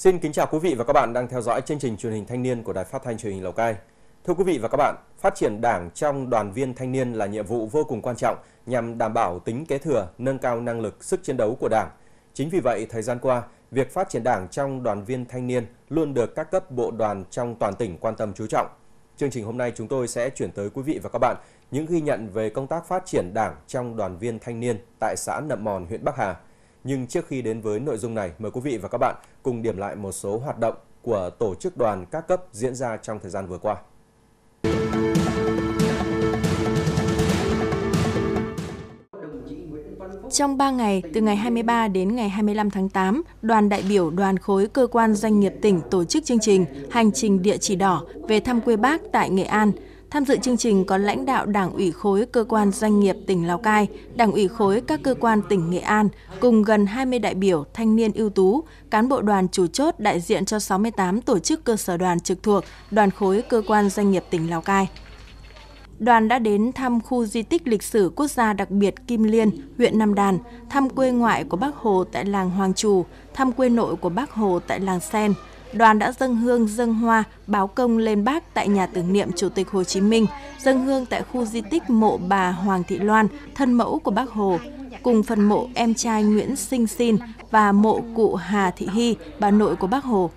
Xin kính chào quý vị và các bạn đang theo dõi chương trình truyền hình thanh niên của Đài Phát thanh Truyền hình Lào Cai. Thưa quý vị và các bạn, phát triển Đảng trong đoàn viên thanh niên là nhiệm vụ vô cùng quan trọng nhằm đảm bảo tính kế thừa, nâng cao năng lực, sức chiến đấu của Đảng. Chính vì vậy, thời gian qua, việc phát triển Đảng trong đoàn viên thanh niên luôn được các cấp bộ đoàn trong toàn tỉnh quan tâm chú trọng. Chương trình hôm nay chúng tôi sẽ chuyển tới quý vị và các bạn những ghi nhận về công tác phát triển Đảng trong đoàn viên thanh niên tại xã Nậm Mòn, huyện Bắc Hà. Nhưng trước khi đến với nội dung này, mời quý vị và các bạn cùng điểm lại một số hoạt động của tổ chức đoàn các cấp diễn ra trong thời gian vừa qua. Trong 3 ngày, từ ngày 23 đến ngày 25 tháng 8, đoàn đại biểu đoàn khối cơ quan doanh nghiệp tỉnh tổ chức chương trình Hành trình địa chỉ đỏ về thăm quê bác tại Nghệ An. Tham dự chương trình có lãnh đạo Đảng ủy khối cơ quan doanh nghiệp tỉnh Lào Cai, Đảng ủy khối các cơ quan tỉnh Nghệ An, cùng gần 20 đại biểu, thanh niên ưu tú, cán bộ đoàn chủ chốt đại diện cho 68 tổ chức cơ sở đoàn trực thuộc đoàn khối cơ quan doanh nghiệp tỉnh Lào Cai đoàn đã đến thăm khu di tích lịch sử quốc gia đặc biệt Kim Liên, huyện Nam Đàn, thăm quê ngoại của Bác Hồ tại làng Hoàng Trù, thăm quê nội của Bác Hồ tại làng Sen. Đoàn đã dâng hương dâng hoa báo công lên Bác tại nhà tưởng niệm Chủ tịch Hồ Chí Minh, dâng hương tại khu di tích mộ bà Hoàng Thị Loan, thân mẫu của Bác Hồ, cùng phần mộ em trai Nguyễn Sinh Sinh và mộ cụ Hà Thị Hy, bà nội của Bác Hồ.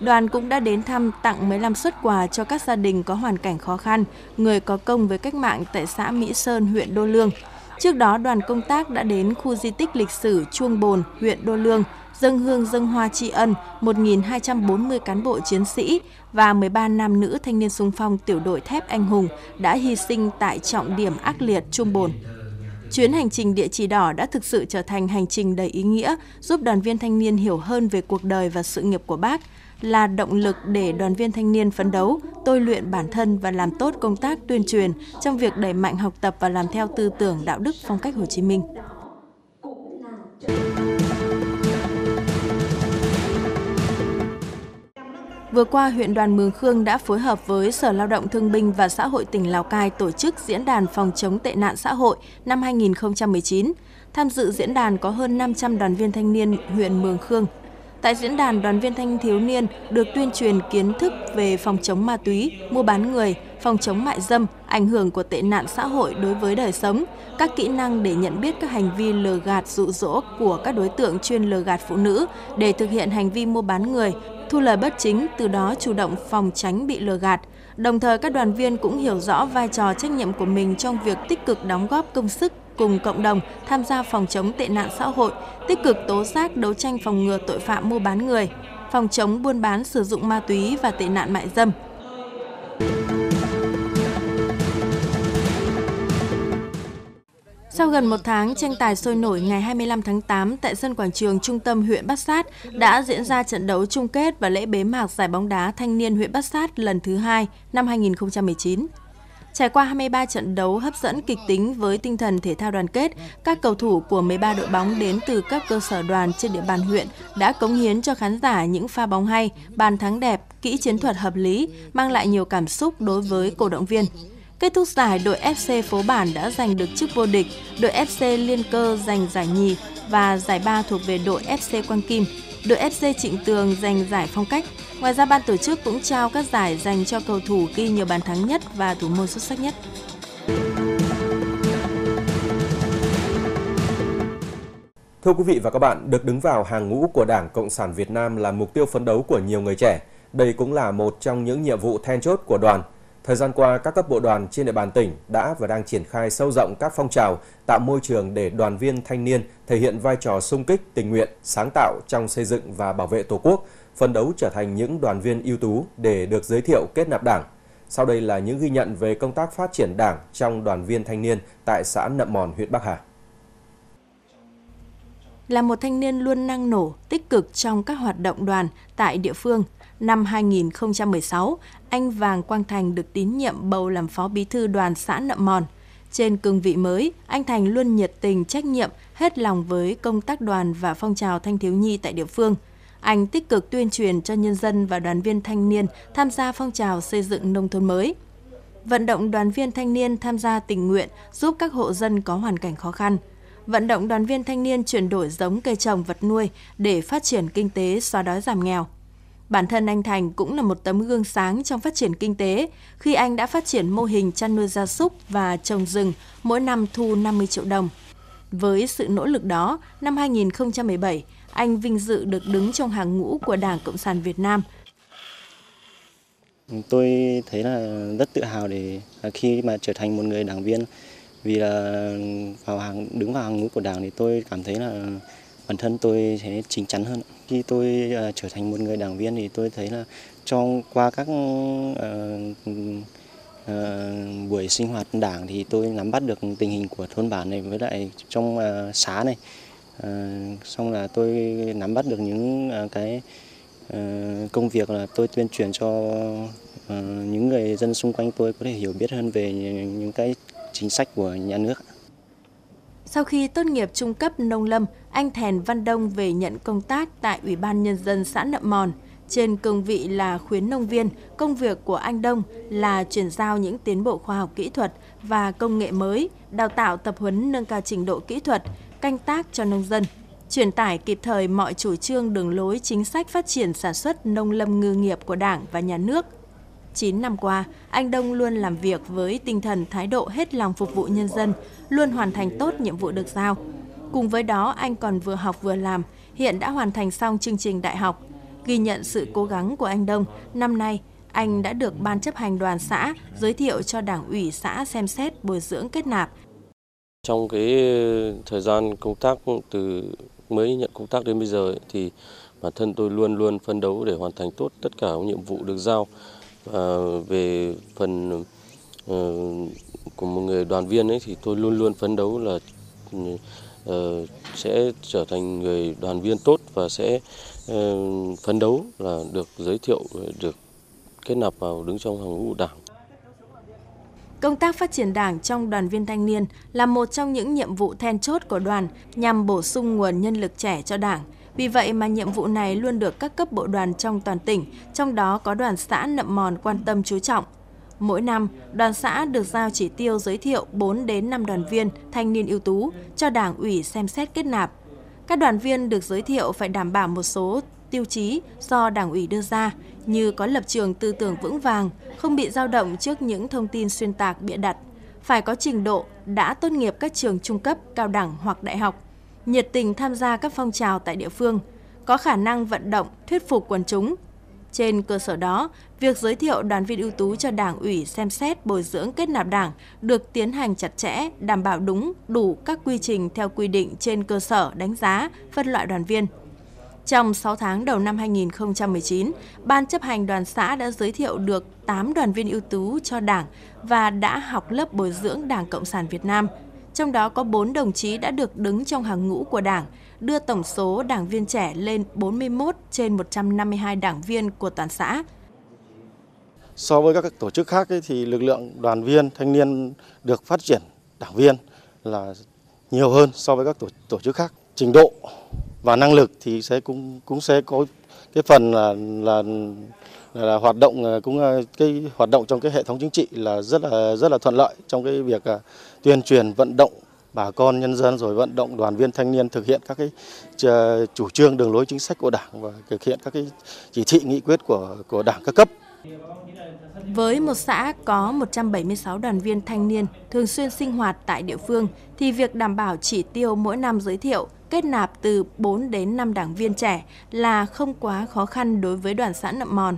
Đoàn cũng đã đến thăm tặng 15 xuất quà cho các gia đình có hoàn cảnh khó khăn, người có công với cách mạng tại xã Mỹ Sơn, huyện Đô Lương. Trước đó, đoàn công tác đã đến khu di tích lịch sử Chuông Bồn, huyện Đô Lương, dân hương dân hoa tri ân 1.240 cán bộ chiến sĩ và 13 nam nữ thanh niên sung phong tiểu đội thép anh hùng đã hy sinh tại trọng điểm ác liệt trung Bồn. Chuyến hành trình địa chỉ đỏ đã thực sự trở thành hành trình đầy ý nghĩa, giúp đoàn viên thanh niên hiểu hơn về cuộc đời và sự nghiệp của bác, là động lực để đoàn viên thanh niên phấn đấu, tôi luyện bản thân và làm tốt công tác tuyên truyền trong việc đẩy mạnh học tập và làm theo tư tưởng đạo đức phong cách Hồ Chí Minh. Vừa qua, huyện đoàn Mường Khương đã phối hợp với Sở Lao động Thương binh và Xã hội tỉnh Lào Cai tổ chức diễn đàn phòng chống tệ nạn xã hội năm 2019. Tham dự diễn đàn có hơn 500 đoàn viên thanh niên huyện Mường Khương, Tại diễn đàn, đoàn viên thanh thiếu niên được tuyên truyền kiến thức về phòng chống ma túy, mua bán người, phòng chống mại dâm, ảnh hưởng của tệ nạn xã hội đối với đời sống, các kỹ năng để nhận biết các hành vi lừa gạt dụ dỗ của các đối tượng chuyên lừa gạt phụ nữ để thực hiện hành vi mua bán người, thu lời bất chính, từ đó chủ động phòng tránh bị lừa gạt. Đồng thời các đoàn viên cũng hiểu rõ vai trò trách nhiệm của mình trong việc tích cực đóng góp công sức cùng cộng đồng tham gia phòng chống tệ nạn xã hội, tích cực tố giác đấu tranh phòng ngừa tội phạm mua bán người, phòng chống buôn bán sử dụng ma túy và tệ nạn mại dâm. Sau gần một tháng tranh tài sôi nổi ngày 25 tháng 8 tại sân quảng trường trung tâm huyện Bát Sát đã diễn ra trận đấu chung kết và lễ bế mạc giải bóng đá thanh niên huyện Bát Sát lần thứ hai năm 2019. Trải qua 23 trận đấu hấp dẫn kịch tính với tinh thần thể thao đoàn kết, các cầu thủ của 13 đội bóng đến từ các cơ sở đoàn trên địa bàn huyện đã cống hiến cho khán giả những pha bóng hay, bàn thắng đẹp, kỹ chiến thuật hợp lý, mang lại nhiều cảm xúc đối với cổ động viên. Kết thúc giải, đội FC Phố Bản đã giành được chức vô địch, đội FC Liên Cơ giành giải nhì và giải ba thuộc về đội FC Quang Kim. Đội FC Trịnh Tường giành giải phong cách, Ngoài ra ban tổ chức cũng trao các giải dành cho cầu thủ ghi nhiều bàn thắng nhất và thủ môn xuất sắc nhất. Thưa quý vị và các bạn, được đứng vào hàng ngũ của Đảng Cộng sản Việt Nam là mục tiêu phấn đấu của nhiều người trẻ. Đây cũng là một trong những nhiệm vụ then chốt của đoàn. Thời gian qua, các cấp bộ đoàn trên địa bàn tỉnh đã và đang triển khai sâu rộng các phong trào tạo môi trường để đoàn viên thanh niên thể hiện vai trò sung kích, tình nguyện, sáng tạo trong xây dựng và bảo vệ Tổ quốc, phấn đấu trở thành những đoàn viên ưu tú để được giới thiệu kết nạp đảng. Sau đây là những ghi nhận về công tác phát triển đảng trong đoàn viên thanh niên tại xã Nậm Mòn, huyện Bắc Hà. Là một thanh niên luôn năng nổ, tích cực trong các hoạt động đoàn tại địa phương, năm 2016, anh Vàng Quang Thành được tín nhiệm bầu làm phó bí thư đoàn xã Nậm Mòn. Trên cương vị mới, anh Thành luôn nhiệt tình, trách nhiệm, hết lòng với công tác đoàn và phong trào thanh thiếu nhi tại địa phương – anh tích cực tuyên truyền cho nhân dân và đoàn viên thanh niên tham gia phong trào xây dựng nông thôn mới. Vận động đoàn viên thanh niên tham gia tình nguyện giúp các hộ dân có hoàn cảnh khó khăn. vận động đoàn viên thanh niên chuyển đổi giống cây trồng vật nuôi để phát triển kinh tế xóa đói giảm nghèo. Bản thân anh Thành cũng là một tấm gương sáng trong phát triển kinh tế khi anh đã phát triển mô hình chăn nuôi gia súc và trồng rừng mỗi năm thu 50 triệu đồng. Với sự nỗ lực đó, năm 2017, anh vinh dự được đứng trong hàng ngũ của Đảng Cộng sản Việt Nam. Tôi thấy là rất tự hào để khi mà trở thành một người đảng viên vì là vào hàng đứng vào hàng ngũ của đảng thì tôi cảm thấy là bản thân tôi sẽ chính chắn hơn khi tôi uh, trở thành một người đảng viên thì tôi thấy là trong qua các uh, uh, buổi sinh hoạt đảng thì tôi nắm bắt được tình hình của thôn bản này với lại trong uh, xã này uh, xong là tôi nắm bắt được những uh, cái uh, công việc là tôi tuyên truyền cho uh, những người dân xung quanh tôi có thể hiểu biết hơn về những cái chính sách của nhà nước. Sau khi tốt nghiệp trung cấp nông lâm, anh Thèn Văn Đông về nhận công tác tại Ủy ban Nhân dân xã Nậm Mòn. Trên cương vị là khuyến nông viên, công việc của anh Đông là chuyển giao những tiến bộ khoa học kỹ thuật và công nghệ mới, đào tạo tập huấn nâng cao trình độ kỹ thuật, canh tác cho nông dân, truyền tải kịp thời mọi chủ trương đường lối chính sách phát triển sản xuất nông lâm ngư nghiệp của Đảng và Nhà nước 9 năm qua, anh Đông luôn làm việc với tinh thần thái độ hết lòng phục vụ nhân dân, luôn hoàn thành tốt nhiệm vụ được giao. Cùng với đó, anh còn vừa học vừa làm, hiện đã hoàn thành xong chương trình đại học. Ghi nhận sự cố gắng của anh Đông, năm nay anh đã được Ban chấp hành đoàn xã giới thiệu cho Đảng ủy xã xem xét bồi dưỡng kết nạp. Trong cái thời gian công tác từ mới nhận công tác đến bây giờ thì bản thân tôi luôn luôn phân đấu để hoàn thành tốt tất cả những nhiệm vụ được giao và về phần ờ, của một người đoàn viên ấy thì tôi luôn luôn phấn đấu là ờ, sẽ trở thành người đoàn viên tốt và sẽ phấn đấu là được giới thiệu được kết nạp vào đứng trong hàng ngũ đảng. Công tác phát triển đảng trong đoàn viên thanh niên là một trong những nhiệm vụ then chốt của đoàn nhằm bổ sung nguồn nhân lực trẻ cho đảng, vì vậy mà nhiệm vụ này luôn được các cấp bộ đoàn trong toàn tỉnh, trong đó có đoàn xã Nậm Mòn quan tâm chú trọng. Mỗi năm, đoàn xã được giao chỉ tiêu giới thiệu 4 đến 5 đoàn viên thanh niên ưu tú cho Đảng ủy xem xét kết nạp. Các đoàn viên được giới thiệu phải đảm bảo một số tiêu chí do Đảng ủy đưa ra như có lập trường tư tưởng vững vàng, không bị dao động trước những thông tin xuyên tạc bịa đặt, phải có trình độ đã tốt nghiệp các trường trung cấp, cao đẳng hoặc đại học, nhiệt tình tham gia các phong trào tại địa phương, có khả năng vận động, thuyết phục quần chúng. Trên cơ sở đó, việc giới thiệu đoàn viên ưu tú cho Đảng ủy xem xét bồi dưỡng kết nạp Đảng được tiến hành chặt chẽ, đảm bảo đúng, đủ các quy trình theo quy định trên cơ sở đánh giá, phân loại đoàn viên. Trong 6 tháng đầu năm 2019, Ban chấp hành đoàn xã đã giới thiệu được 8 đoàn viên ưu tú cho Đảng và đã học lớp bồi dưỡng Đảng Cộng sản Việt Nam – trong đó có 4 đồng chí đã được đứng trong hàng ngũ của Đảng, đưa tổng số đảng viên trẻ lên 41 trên 152 đảng viên của toàn xã. So với các tổ chức khác ấy, thì lực lượng đoàn viên thanh niên được phát triển đảng viên là nhiều hơn so với các tổ, tổ chức khác. Trình độ và năng lực thì sẽ cũng cũng sẽ có cái phần là là là hoạt động ờ, cũng ờ, cái hoạt động trong cái hệ thống chính trị là rất là rất là thuận lợi trong cái việc ờ, tuyên truyền, vận động bà con nhân dân, rồi vận động đoàn viên thanh niên thực hiện các cái chủ trương, đường lối chính sách của Đảng và thực hiện các cái chỉ thị, nghị quyết của của Đảng các cấp. Với một xã có 176 đoàn viên thanh niên thường xuyên sinh hoạt tại địa phương thì việc đảm bảo chỉ tiêu mỗi năm giới thiệu, kết nạp từ 4 đến 5 đảng viên trẻ là không quá khó khăn đối với đoàn xã Nậm Mòn.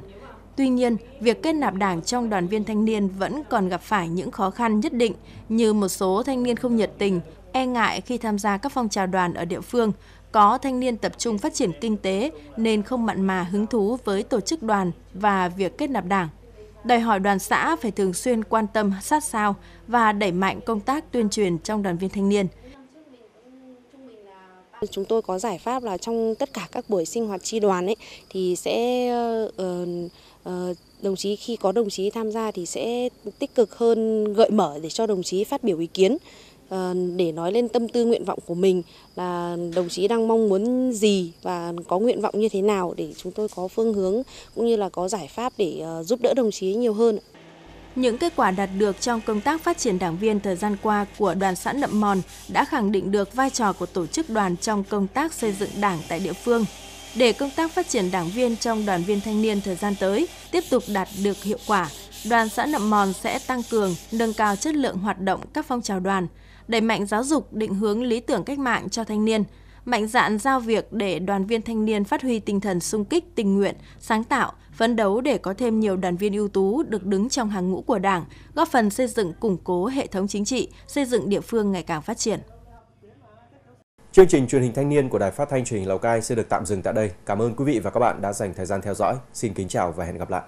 Tuy nhiên, việc kết nạp đảng trong đoàn viên thanh niên vẫn còn gặp phải những khó khăn nhất định như một số thanh niên không nhiệt tình, e ngại khi tham gia các phong trào đoàn ở địa phương, có thanh niên tập trung phát triển kinh tế nên không mặn mà hứng thú với tổ chức đoàn và việc kết nạp đảng. Đòi hỏi đoàn xã phải thường xuyên quan tâm sát sao và đẩy mạnh công tác tuyên truyền trong đoàn viên thanh niên. Chúng tôi có giải pháp là trong tất cả các buổi sinh hoạt tri đoàn ấy thì sẽ uh, Ờ, đồng chí, khi có đồng chí tham gia thì sẽ tích cực hơn, gợi mở để cho đồng chí phát biểu ý kiến ờ, để nói lên tâm tư, nguyện vọng của mình là đồng chí đang mong muốn gì và có nguyện vọng như thế nào để chúng tôi có phương hướng cũng như là có giải pháp để ờ, giúp đỡ đồng chí nhiều hơn. Những kết quả đạt được trong công tác phát triển đảng viên thời gian qua của đoàn xã Nậm Mòn đã khẳng định được vai trò của tổ chức đoàn trong công tác xây dựng đảng tại địa phương. Để công tác phát triển đảng viên trong đoàn viên thanh niên thời gian tới tiếp tục đạt được hiệu quả, đoàn xã Nậm Mòn sẽ tăng cường, nâng cao chất lượng hoạt động các phong trào đoàn, đẩy mạnh giáo dục định hướng lý tưởng cách mạng cho thanh niên, mạnh dạn giao việc để đoàn viên thanh niên phát huy tinh thần sung kích, tình nguyện, sáng tạo, phấn đấu để có thêm nhiều đoàn viên ưu tú được đứng trong hàng ngũ của Đảng, góp phần xây dựng củng cố hệ thống chính trị, xây dựng địa phương ngày càng phát triển. Chương trình truyền hình thanh niên của Đài Phát thanh Truyền hình Lào Cai sẽ được tạm dừng tại đây. Cảm ơn quý vị và các bạn đã dành thời gian theo dõi. Xin kính chào và hẹn gặp lại.